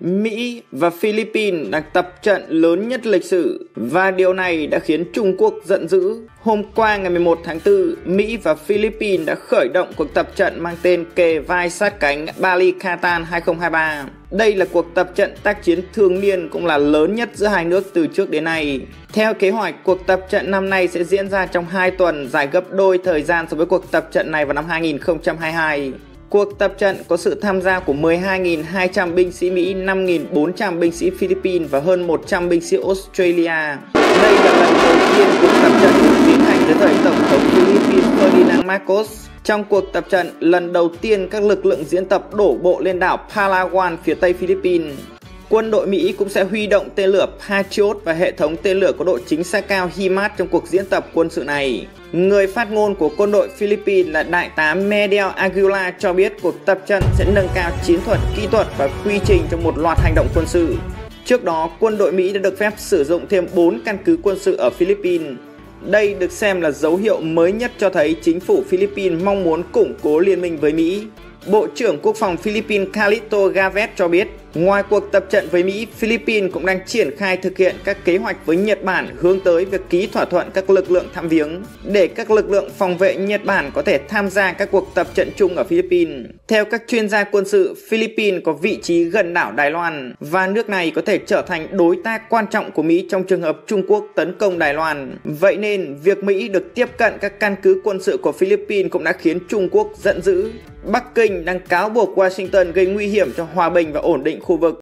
Mỹ và Philippines đang tập trận lớn nhất lịch sử và điều này đã khiến Trung Quốc giận dữ. Hôm qua ngày 11 tháng 4, Mỹ và Philippines đã khởi động cuộc tập trận mang tên Kề vai sát cánh Bali Katan 2023. Đây là cuộc tập trận tác chiến thường niên cũng là lớn nhất giữa hai nước từ trước đến nay. Theo kế hoạch, cuộc tập trận năm nay sẽ diễn ra trong 2 tuần, dài gấp đôi thời gian so với cuộc tập trận này vào năm 2022. Cuộc tập trận có sự tham gia của 12.200 binh sĩ Mỹ, 5.400 binh sĩ Philippines và hơn 100 binh sĩ Australia. Đây là lần đầu tiên cuộc tập trận được tiến hành dưới thời Tổng thống Philippines Ferdinand Marcos. Trong cuộc tập trận, lần đầu tiên các lực lượng diễn tập đổ bộ lên đảo Palawan phía tây Philippines. Quân đội Mỹ cũng sẽ huy động tên lửa Patriot và hệ thống tên lửa có độ chính xác cao HIMARS trong cuộc diễn tập quân sự này. Người phát ngôn của quân đội Philippines là Đại tá Medel Aguila cho biết cuộc tập trận sẽ nâng cao chiến thuật, kỹ thuật và quy trình trong một loạt hành động quân sự. Trước đó, quân đội Mỹ đã được phép sử dụng thêm 4 căn cứ quân sự ở Philippines. Đây được xem là dấu hiệu mới nhất cho thấy chính phủ Philippines mong muốn củng cố liên minh với Mỹ. Bộ trưởng Quốc phòng Philippines Calito Gavet cho biết, ngoài cuộc tập trận với Mỹ, Philippines cũng đang triển khai thực hiện các kế hoạch với Nhật Bản hướng tới việc ký thỏa thuận các lực lượng thăm viếng để các lực lượng phòng vệ Nhật Bản có thể tham gia các cuộc tập trận chung ở Philippines. Theo các chuyên gia quân sự, Philippines có vị trí gần đảo Đài Loan và nước này có thể trở thành đối tác quan trọng của Mỹ trong trường hợp Trung Quốc tấn công Đài Loan. Vậy nên, việc Mỹ được tiếp cận các căn cứ quân sự của Philippines cũng đã khiến Trung Quốc giận dữ. Bắc Kinh đang cáo buộc Washington gây nguy hiểm cho hòa bình và ổn định khu vực.